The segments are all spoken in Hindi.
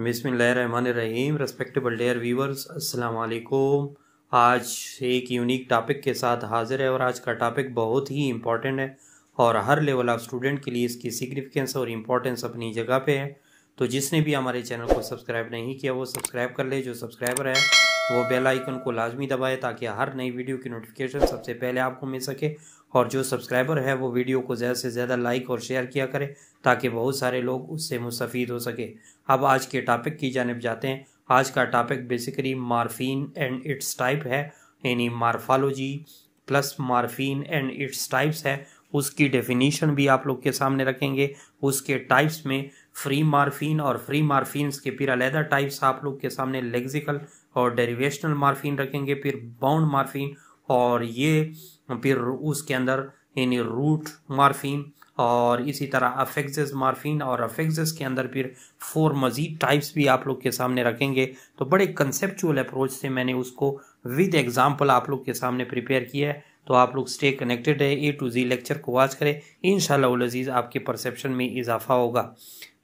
बिसमीम रेस्पेक्टेबल डेयर व्यूवर्स अस्सलाम वालेकुम आज एक यूनिक टॉपिक के साथ हाजिर है और आज का टॉपिक बहुत ही इंपॉर्टेंट है और हर लेवल ऑफ़ स्टूडेंट के लिए इसकी सिग्निफिकेंस और इम्पोर्टेंस अपनी जगह पे है। तो जिसने भी हमारे चैनल को सब्सक्राइब नहीं किया, वो सब्सक्राइब कर ले। जो सब्सक्राइबर है वो बेल आइकन को लाजमी दबाए ताकि हर नई वीडियो की नोटिफिकेशन सबसे पहले आपको मिल सके। और जो सब्सक्राइबर है, वो वीडियो को ज़्यादा से ज़्यादा लाइक और शेयर किया करें ताकि बहुत सारे लोग उससे मुस्तफ़ हो सके। अब आज के टॉपिक की जानब जाते हैं। आज का topic basically morpheme and its type है, यानी morphology plus morpheme and its types है। उसकी डेफिनीशन भी आप लोग के सामने रखेंगे। उसके टाइप्स में फ्री मार्फिन और फ्री मार्फिन के फिर अलहदा टाइप्स आप लोग के सामने लेग्जिकल और डेरिवेशनल मार्फिन रखेंगे, फिर बाउंड मार्फिन और ये फिर उसके अंदर यानी रूट मार्फिन और इसी तरह अफेक्सेस मार्फिन और अफेक्सेस के अंदर फिर फोर मजीद टाइप्स भी आप लोग के सामने रखेंगे। तो बड़े कंसेप्चुअल अप्रोच से मैंने उसको विद एग्जांपल आप लोग के सामने प्रिपेयर किया है। तो आप लोग स्टे कनेक्टेड है। ए टू जी लेक्चर को वॉच करें। इन शजीज़ आपके परसेप्शन में इजाफा होगा।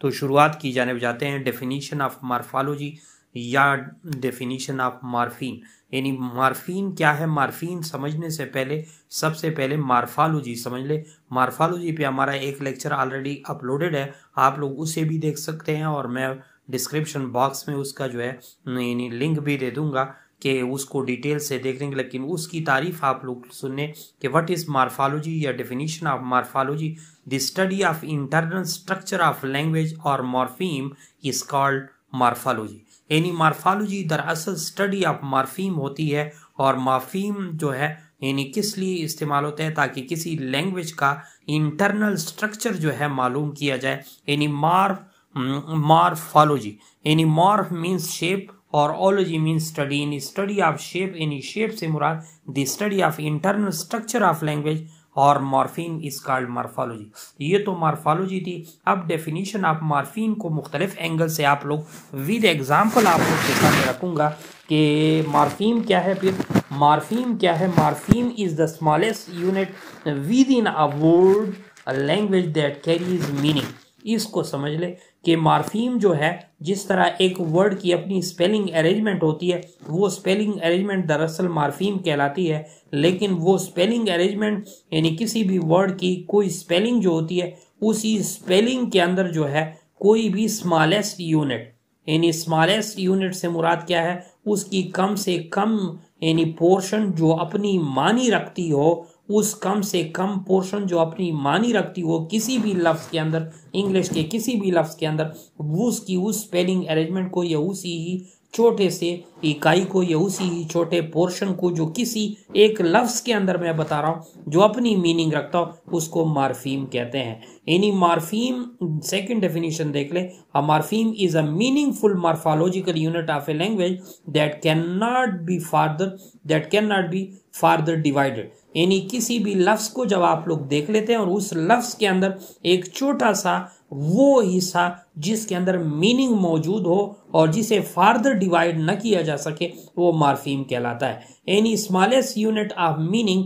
तो शुरुआत की जाने जाते हैं। डेफिनीशन ऑफ़ मार्फालोजी या डेफिनीशन ऑफ़ मार्फिन यानी मार्फिन क्या है? मार्फिन समझने से पहले, सबसे पहले मार्फालोजी समझ ले। मार्फालोजी पे हमारा एक लेक्चर ऑलरेडी अपलोडेड है। आप लोग उसे भी देख सकते हैं और मैं डिस्क्रिप्शन बॉक्स में उसका जो है, यानी लिंक भी दे दूँगा कि उसको डिटेल से देख लेंगे। लेकिन उसकी तारीफ़ आप लोग सुनने कि व्हाट इज़ मार्फालोजी या definition of morphology the study of internal structure of language और मॉर्फीम इज़ कॉल्ड मार्फालोजी यानी मार्फालोजी दरअसल स्टडी ऑफ़ मार्फीम होती है और मार्फीम जो है, यानी किस लिए इस्तेमाल होता है ताकि किसी लैंग्वेज का इंटरनल स्ट्रक्चर जो है मालूम किया जाए। यानी मार्फ मार्फालोजी। यानी मार्फ मीन्स शेप और ology means study in study of shape यानी शेप से मुराद the study of internal structure of language और मॉर्फिन इज़ कॉल्ड मार्फालोजी ये तो मार्फालोजी थी। अब डेफिनीशन आप मार्फिन को मुख्तलिफ़ एंगल से आप लोग विद एग्ज़ाम्पल आप लोग के सामने रखूँगा कि मार्फीम क्या है फिर मार्फीम क्या है? Morpheme is the smallest unit within a word language that carries meaning इसको समझ ले कि मार्फीम जो है, जिस तरह एक वर्ड की अपनी स्पेलिंग अरेंजमेंट होती है, वो स्पेलिंग अरेंजमेंट दरअसल मार्फीम कहलाती है, लेकिन वो स्पेलिंग अरेंजमेंट यानी किसी भी वर्ड की कोई स्पेलिंग जो होती है, उसी स्पेलिंग के अंदर जो है, कोई भी स्मॉलेस्ट यूनिट यानी स्मॉलेस्ट यूनिट से मुराद क्या है, उसकी कम से कम यानी पोर्शन जो अपनी मानी रखती हो उस कम से कम पोर्शन जो अपनी मानी रखती हो किसी भी लफ्ज़ के अंदर, इंग्लिश के किसी भी लफ्ज़ के अंदर, उसकी उस स्पेलिंग अरेंजमेंट को या उसी ही छोटे से इकाई को या उसी ही छोटे पोर्शन को जो किसी एक लफ्ज़ के अंदर मैं बता रहा हूँ, जो अपनी मीनिंग रखता हो, उसको मार्फीम कहते हैं। यानी मार्फीम सेकंड डेफिनेशन देख ले a morpheme is a meaningful morphological unit of a language that can not be further that can not be further divided यानी किसी भी लफ्ज़ को जब आप लोग देख लेते हैं और उस लफ्ज़ के अंदर एक छोटा सा, वो हिस्सा जिसके अंदर मीनिंग मौजूद हो और जिसे फार्दर डिवाइड न किया जा सके, वो मार्फीम कहलाता है। Any smallest unit of meaning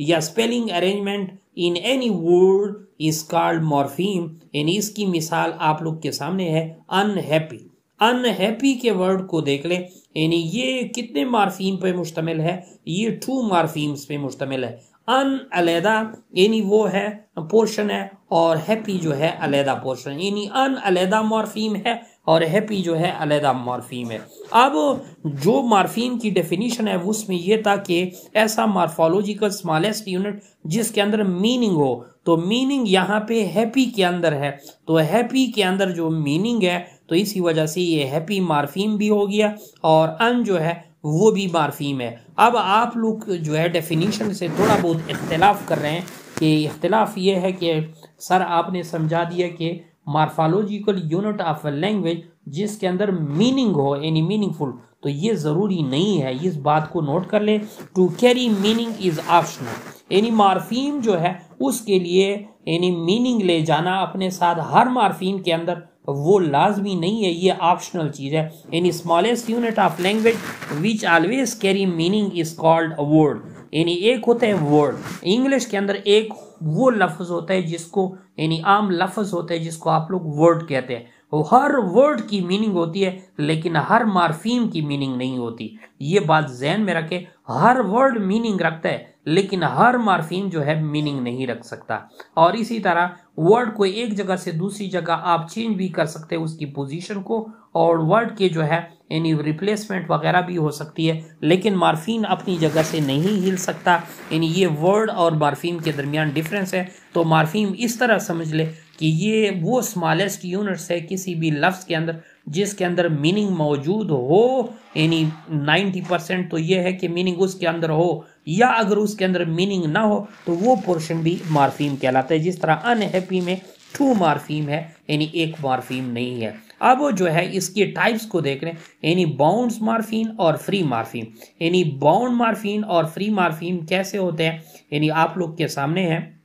या spelling arrangement in any word is called morpheme. यानी इसकी मिसाल आप लोग के सामने है अनहैप्पी अनहैप्पी के वर्ड को देख ले यानी ये कितने मार्फीम पे मुश्तमिल है? ये टू मार्फीम्स पे मुश्तमिल है। अन अलहदा यानी वो है, पोर्शन है, और हैप्पी जो है अलहदा पोर्शन। यानी अन अलहदा मॉर्फीम है, और हैप्पी जो है अलहदा मॉर्फीम है। अब जो मार्फीम की डेफिनेशन है, उसमें यह था कि ऐसा मार्फोलॉजिकल स्मॉलेस्ट यूनिट जिसके अंदर मीनिंग हो तो मीनिंग यहाँ पे हैप्पी के अंदर है। तो हैप्पी के अंदर जो मीनिंग है तो इसी वजह से ये हैप्पी मार्फीम भी हो गया और अन जो है वो भी मार्फीम है। अब आप लोग जो है डेफिनीशन से थोड़ा बहुत इख्तलाफ कर रहे हैं कि इख्तलाफ ये है कि सर आपने समझा दिया कि morphological unit of a language जिसके अंदर मीनिंग हो, यानी मीनिंगफुल तो ये ज़रूरी नहीं है। इस बात को नोट कर ले। To carry meaning is optional यानी मार्फीम जो है उसके लिए, यानी मीनिंग ले जाना अपने साथ हर मार्फीम के अंदर। वो लाजमी नहीं है, ये ऑप्शनल चीज़ है। यानी smallest unit of language which always carry meaning is called a word यानी एक होता है वर्ड इंग्लिश के अंदर एक वो लफ्ज़ होता है जिसको, यानी आम लफ्ज़ होता है जिसको आप लोग वर्ड कहते हैं। हर वर्ड की मीनिंग होती है, लेकिन हर मार्फीम की मीनिंग नहीं होती। ये बात जहन में रखे, हर वर्ड मीनिंग रखता है। लेकिन हर मार्फीम जो है मीनिंग नहीं रख सकता। और इसी तरह वर्ड को एक जगह से दूसरी जगह आप चेंज भी कर सकते हैं उसकी पोजीशन को, और वर्ड के जो है, यानी रिप्लेसमेंट वगैरह भी हो सकती है, लेकिन मार्फिन अपनी जगह से नहीं हिल सकता। यानी ये वर्ड और मार्फिन के दरमियान डिफरेंस है। तो मार्फिन इस तरह समझ ले कि ये वो स्मॉलेस्ट यूनिट्स है किसी भी लफ्ज़ के अंदर, जिसके अंदर मीनिंग मौजूद हो, यानी नाइन्टी परसेंट तो ये है कि मीनिंग उसके अंदर हो, या अगर उसके अंदर मीनिंग ना हो तो वो पोर्शन भी मार्फीम कहलाता है। जिस तरह अनहैप्पी में टू मार्फीम है, यानी एक मार्फीम नहीं है। अब जो है इसके टाइप्स को देख रहे हैं, यानी बाउंड मार्फिन और फ्री मार्फिन यानी बाउंड मार्फिन और फ्री मार्फिन कैसे होते हैं, यानी आप लोग के सामने है।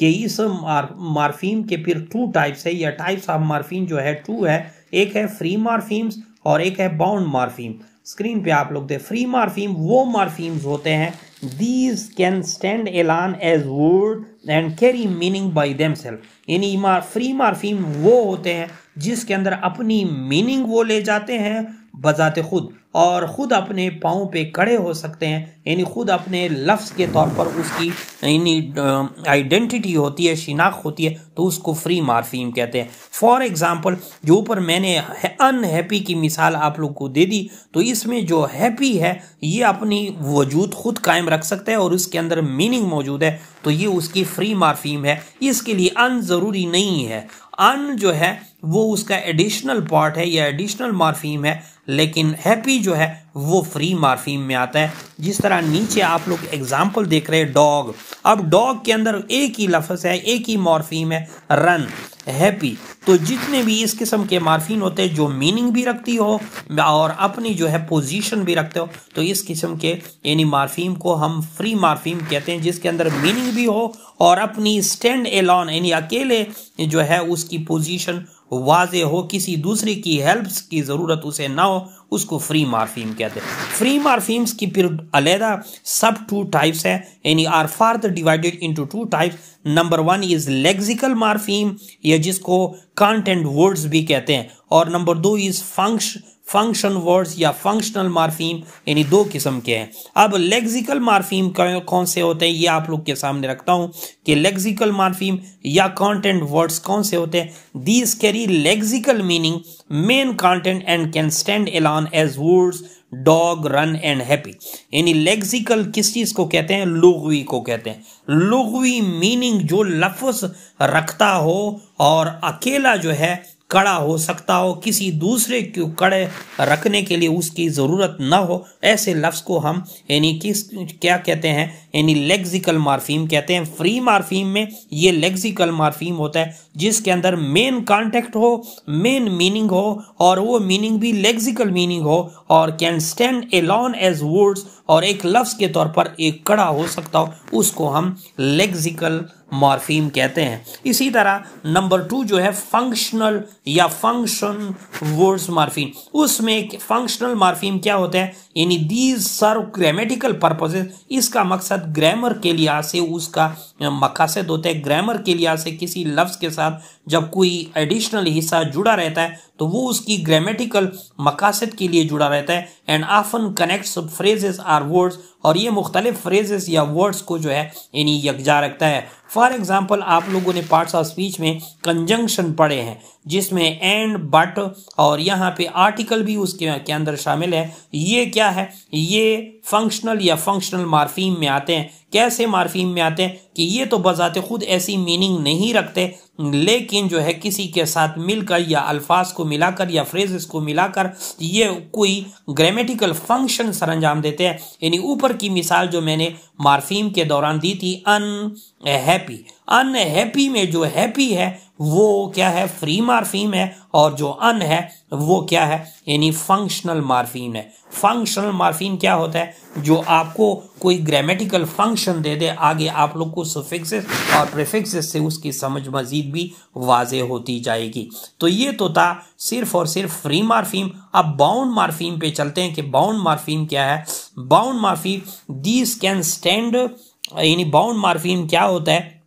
कि इस मार, मार्फिन के फिर टू टाइप्स है या टाइप्स ऑफ़ मार्फिन जो है टू है। एक है फ्री मार्फिम्स और एक है बाउंड मार्फिम स्क्रीन पे आप लोग दे फ्री मार्फिम वो मार्फिम्स होते हैं। These can stand alone as word and carry meaning by themselves यानी फ्री मार्फिम वो होते हैं जिसके अंदर अपनी मीनिंग वो ले जाते हैं बजाते खुद। और ख़ुद अपने पाँव पे खड़े हो सकते हैं। यानी ख़ुद अपने लफ्ज़ के तौर पर उसकी, यानी आइडेंटिटी होती है, शिनाख्त होती है तो उसको फ्री मार्फीम कहते हैं। फॉर एग्ज़ाम्पल जो ऊपर मैंने अनहैप्पी की मिसाल आप लोग को दे दी तो इसमें जो हैप्पी है, ये अपनी वजूद खुद कायम रख सकता है और उसके अंदर मीनिंग मौजूद है। तो ये उसकी फ्री मार्फीम है। इसके लिए अन ज़रूरी नहीं है। अन जो है वो उसका एडिशनल पार्ट है, या एडिशनल मार्फीम है, लेकिन हैप्पी जो है, वो फ्री मार्फीम में आता है। जिस तरह नीचे आप लोग एग्ज़ाम्पल देख रहे हैं डॉग अब डॉग के अंदर एक ही लफ्ज़ है, एक ही मार्फीम है रन हैप्पी तो जितने भी इस किस्म के मार्फिन होते हैं, जो मीनिंग भी रखती हो, और अपनी जो है पोजीशन भी रखते हो तो इस किस्म के यानी मार्फीम को हम फ्री मार्फीम कहते हैं, जिसके अंदर मीनिंग भी हो, और अपनी स्टैंड एलॉन यानी अकेले जो है, उसकी पोजीशन वाजे हो किसी दूसरे की हेल्प की ज़रूरत उसे ना हो, उसको फ्री मार्फीम कहते हैं। फ्री मार्फीम्स की फिर अलहदा सब टू टाइप्स है, यानी are further divided into two types number one is lexical morpheme या जिसको कॉन्टेंट वर्ड्स भी कहते हैं, और नंबर दो इज़ फ़ंक्शन फ़ंक्शन वर्ड्स या फंक्शनल मार्फीम यानी दो किस्म के हैं। अब लेग्जिकल मार्फीम कौन से होते हैं? ये आप लोग के सामने रखता हूँ कि लेग्जिकल मार्फीम या कंटेंट वर्ड्स कौन से होते हैं? These carry lexical meaning main content and can stand alone as words dog run and happy यानी लेग्जिकल किस चीज़ को कहते हैं? लुगवी को कहते हैं। लुगवी मीनिंग जो लफ्ज रखता हो और अकेला जो है कड़ा हो सकता हो, किसी दूसरे को कड़े रखने के लिए उसकी ज़रूरत ना हो। ऐसे लफ्ज़ को हम यानी किस क्या कहते हैं? यानी लेग्जिकल मार्फीम कहते हैं। फ्री मार्फीम में ये लेग्जिकल मार्फीम होता है। जिसके अंदर मेन कॉन्टेक्ट हो मेन मीनिंग हो, और वो मीनिंग भी लेग्जिकल मीनिंग हो, और can stand alone as words और एक लफ्ज़ के तौर पर एक कड़ा हो सकता हो, उसको हम लेग्जिकल मॉर्फीम कहते हैं। इसी तरह नंबर टू जो है फंक्शनल या फ़ंक्शन वर्ड्स मार्फीम उसमें फंक्शनल मार्फीम क्या होता है? यानी दीज सर्व ग्रामेटिकल पर्पजेज इसका मकसद ग्रामर के लिहाज से, उसका मकासद होता है ग्रामर के लिहाज से किसी लफ्ज़ के साथ जब कोई एडिशनल हिस्सा जुड़ा रहता है तो वो उसकी ग्रामेटिकल मकासद के लिए जुड़ा रहता है and often connects phrases or words और ये मुख्तलिफ़ फ्रेजेस या वर्ड्स को जो है, यानी यकजा रखता है। फॉर एग्ज़ाम्पल आप लोगों ने पार्ट्स ऑफ़ स्पीच में कंजंक्शन पढ़े हैं, जिसमें एंड बट और यहाँ पे आर्टिकल भी उसके के अंदर शामिल है। ये क्या है? ये फंक्शनल या फंक्शनल मार्फीम में आते हैं। कैसे मारफीम में आते हैं कि ये तो बज़ात खुद ऐसी मीनिंग नहीं रखते, लेकिन जो है किसी के साथ मिलकर या अल्फाज को मिलाकर या फ्रेजेस को मिलाकर ये कोई ग्रामेटिकल फ़ंक्शन सर अंजाम देते हैं। यानी ऊपर की मिसाल जो मैंने मारफीम के दौरान दी थी अन हैप्पी अनहैप्पी में जो हैप्पी है वो क्या है? फ्री मार्फीम है और जो अन है, वो क्या है? यानी फंक्शनल मार्फीम है। फंक्शनल मार्फीम क्या होता है? जो आपको कोई ग्रामेटिकल फ़ंक्शन दे दे, आगे आप लोग को सुफिक्सेस और प्रिफिक्सेस से उसकी समझ मजीद भी वाजे होती जाएगी। तो ये तो था सिर्फ़ और सिर्फ़ फ्री मार्फीम अब बाउंड मार्फीम पे चलते हैं कि बाउंड मार्फीम क्या है? Bound morpheme these can stand यानी बाउंड मार्फीम क्या होता है?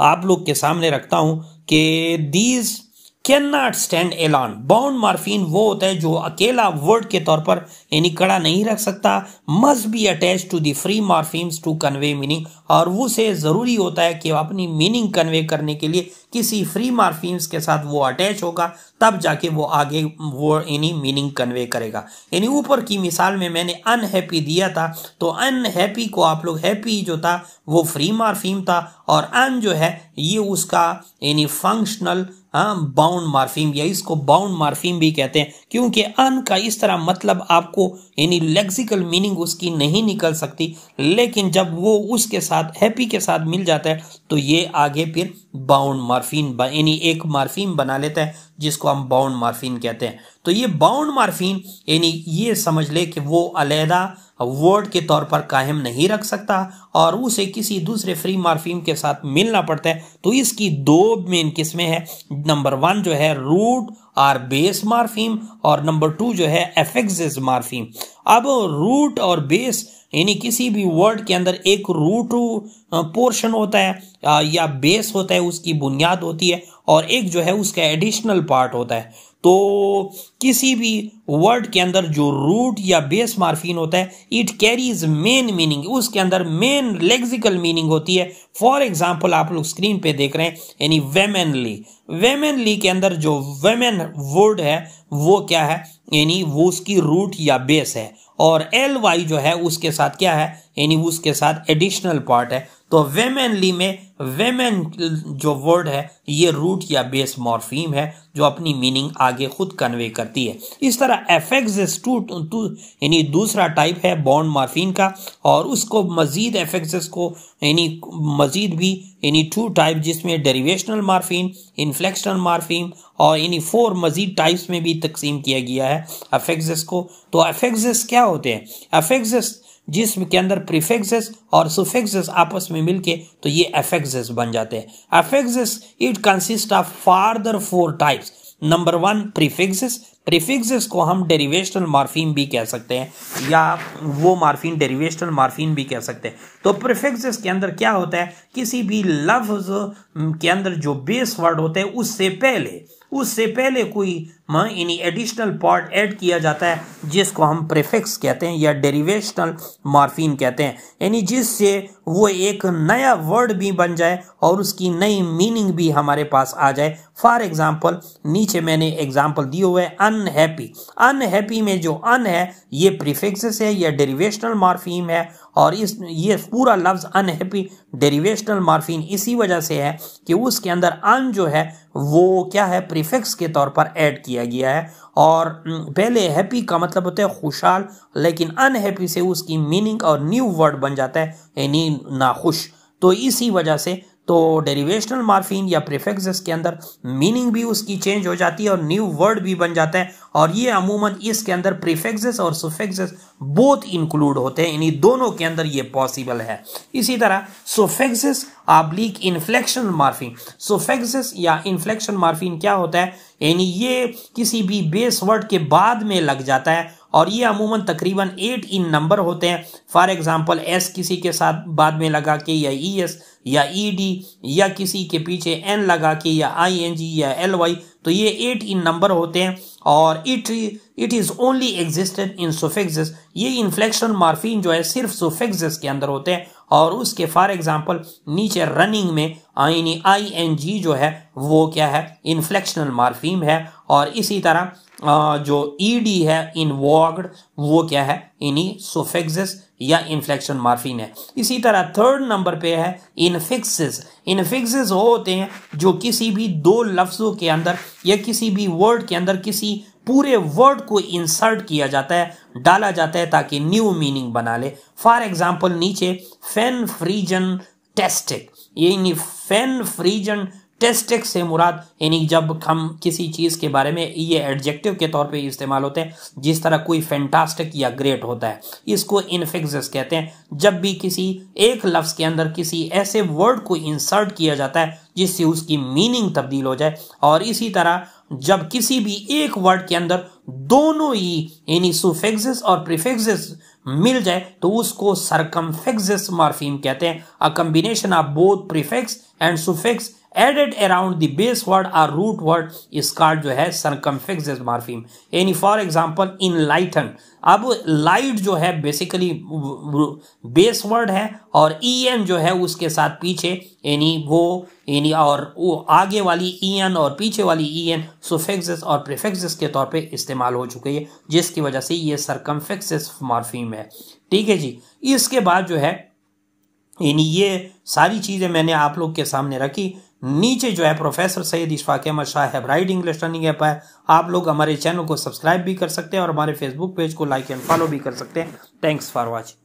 आप लोग के सामने रखता हूँ कि these can not stand alone bound morpheme वो होता है जो अकेला वर्ड के तौर पर, यानी कड़ा नहीं रख सकता must be attach to the free morphemes to convey meaning और वो से ज़रूरी होता है कि अपनी मीनिंग कन्वे करने के लिए किसी फ्री मार्फिम्स के साथ वो अटैच होगा, तब जाके वो आगे वो, यानी मीनिंग कन्वे करेगा. यानी ऊपर की मिसाल में मैंने अनहैप्पी दिया था तो अनहैप्पी को आप लोग हैप्पी जो था, वो फ्री मार्फिम था, और अन जो है, ये उसका, यानी फंक्शनल बाउंड मार्फीम या इसको बाउंड मार्फीम भी कहते हैं। क्योंकि अन का इस तरह मतलब आपको, यानी लेक्सिकल मीनिंग उसकी नहीं निकल सकती, लेकिन जब वो उसके साथ हैप्पी के साथ मिल जाता है तो ये आगे फिर बाउंड मार्फिन यानी एक मार्फिन बना लेता है, जिसको हम बाउंड मार्फिन कहते हैं। तो ये बाउंड मार्फिन यानी ये समझ ले कि वो अलहदा वर्ड के तौर पर कायम नहीं रख सकता, और उसे किसी दूसरे फ्री मार्फिम के साथ मिलना पड़ता है। तो इसकी दो मेन किस्में हैं। नंबर वन जो है रूट और बेस मार्फीम और नंबर टू जो है एफेक्सिस मार्फीम। अब रूट और बेस, यानी किसी भी वर्ड के अंदर एक रूट पोर्शन होता है या बेस होता है, उसकी बुनियाद होती है, और एक जो है उसका एडिशनल पार्ट होता है। तो किसी भी वर्ड के अंदर जो रूट या बेस मार्फिन होता है इट कैरीज मेन मीनिंग उसके अंदर मेन लेक्सिकल मीनिंग होती है. फॉर एग्ज़ाम्पल आप लोग स्क्रीन पे देख रहे हैं, यानी वेमेनली वेमेनली के अंदर जो वेमेन वर्ड है, वो क्या है? यानी वो उसकी रूट या बेस है. और एल वाई जो है, उसके साथ क्या है? यानी उसके साथ एडिशनल पार्ट है. तो वेमेनली में, वेमेन जो वर्ड है, ये रूट या बेस मॉर्फीम है, जो अपनी मीनिंग आगे खुद कन्वे करती है। इस तरह एफेक्सिस टू यानी दूसरा टाइप है बॉन्ड मार्फिन का, और उसको मजीद एफेक्स को, यानी मजीद भी, यानी टू टाइप जिसमें डेरिवेशनल मार्फिन इन्फ्लेक्शनल मार्फिन और यानी फोर मजीद टाइप्स में भी तकसीम किया गया है अफेक्सिस को। तो अफेक्सिस क्या होते हैं? अफेक्सिस जिसम के अंदर प्रीफेक्सेस और सुफेक्सेस आपस में मिलके तो ये एफेक्सेस बन जाते हैं। Affixes it consist of further four types number one prefixes prefixes को हम डेरिवेशनल मार्फिन भी कह सकते हैं, या वो मार्फिन डेरिवेशनल मार्फिन भी कह सकते हैं। तो प्रीफिक्सेस के अंदर क्या होता है? किसी भी लफ्ज के अंदर जो बेस वर्ड होते हैं, उससे पहले उससे पहले कोई यानी एडिशनल पार्ट ऐड किया जाता है, जिसको हम प्रेफिक्स कहते हैं या डेरिवेशनल मार्फिन कहते हैं। यानी जिससे वो एक नया वर्ड भी बन जाए और उसकी नई मीनिंग भी हमारे पास आ जाए। फॉर एग्ज़ाम्पल नीचे मैंने एग्ज़ाम्पल दिए हुए अनहैप्पी अनहैप्पी में जो अन है, ये प्रीफिक्स है, या डेरिवेशनल मार्फिन है, और इस, ये पूरा लफ्ज़ अनहैप्पी डेरिवेशनल मार्फिन इसी वजह से है कि उसके अंदर अन जो है, वो क्या है प्रीफिक्स के तौर पर ऐड किया गया है। और पहले हैप्पी का मतलब होता है खुशहाल, लेकिन अनहैप्पी से उसकी मीनिंग और न्यू वर्ड बन जाता है, यानी नाखुश। तो इसी वजह से तो डेरिवेशनल मार्फिन या प्रिफिक्सेस के अंदर मीनिंग भी उसकी चेंज हो जाती है और न्यू वर्ड भी बन जाता है। और ये अमूमन इसके अंदर प्रीफिक्सेस और सुफिक्सेस बोथ इंक्लूड होते हैं। यानी दोनों के अंदर ये पॉसिबल है। इसी तरह suffixes oblique inflection morpheme suffixes या इन्फ्लेक्शन मार्फिन क्या होता है? यानी ये किसी भी बेस वर्ड के बाद में लग जाता है और ये अमूमन तकरीबन एट इन नंबर होते हैं। फॉर एग्जांपल एस किसी के साथ बाद में लगा के या ई एस या ई डी या किसी के पीछे एन लगा के या आई एन जी या एल वाई तो ये एट इन नंबर होते हैं। और it it is only existed in suffixes ये इन्फ्लेक्शन मार्फिन जो है सिर्फ़ सोफेक्सिस के अंदर होते हैं। और उसके फॉर एग्जांपल नीचे रनिंग में आई आई एन जी जो है, वो क्या है? इन्फ्लेक्शनल मार्फिम है। और इसी तरह जो ई डी है इनवॉग्ड वो क्या है? इनी सोफेक्सिस या इन्फ्लेक्शन मार्फिन है। इसी तरह थर्ड नंबर पे है इनफिक्सिस इनफिक्सिस वो होते हैं जो किसी भी दो लफ्ज़ों के अंदर या किसी भी वर्ड के अंदर किसी पूरे वर्ड को इंसर्ट किया जाता है, डाला जाता है ताकि न्यू मीनिंग बना ले। फॉर एग्ज़ाम्पल नीचे फेन फ्रीजन टेस्टिक ये फेन फ्रीजन टेस्टिक से मुराद, यानी जब हम किसी चीज़ के बारे में ये एडजेक्टिव के तौर पे इस्तेमाल होते हैं, जिस तरह कोई फैंटास्टिक या ग्रेट होता है, इसको इनफिक्स कहते हैं। जब भी किसी एक लफ्ज़ के अंदर किसी ऐसे वर्ड को इंसर्ट किया जाता है, जिससे उसकी मीनिंग तब्दील हो जाए, और इसी तरह जब किसी भी एक वर्ड के अंदर दोनों ही, यानी सुफेक्सिस और प्रीफेक्सिस मिल जाए तो उसको सरकमफेक्स मॉर्फीम कहते हैं। A combination of both prefix and suffix added around the base word और रूट वर्ड इस कार्ड जो है सरकमफिक्सिस मॉर्फीम यानी फॉर एग्जांपल इन लाइटन अब लाइट जो है बेसिकली बेस वर्ड है और ई एन जो है, उसके साथ पीछे यानी वो यानी और वो आगे वाली ई एन और पीछे वाली ई एन सुफिक्सिस और प्रीफिक्सिस के तौर पे इस्तेमाल हो चुकी है, जिसकी वजह से ये सरकमफिक्सिस मॉर्फीम है। ठीक है जी। इसके बाद जो है, यानी ये सारी चीज़ें मैंने आप लोग के सामने रखी। नीचे जो है, प्रोफेसर सैयद इशफाक अहमद शाह है ब्राइट इंग्लिश लर्निंग ऐप है। आप लोग हमारे चैनल को सब्सक्राइब भी कर सकते हैं और हमारे फेसबुक पेज को लाइक एंड फॉलो भी कर सकते हैं। Thanks for watching